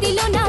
दिलो ना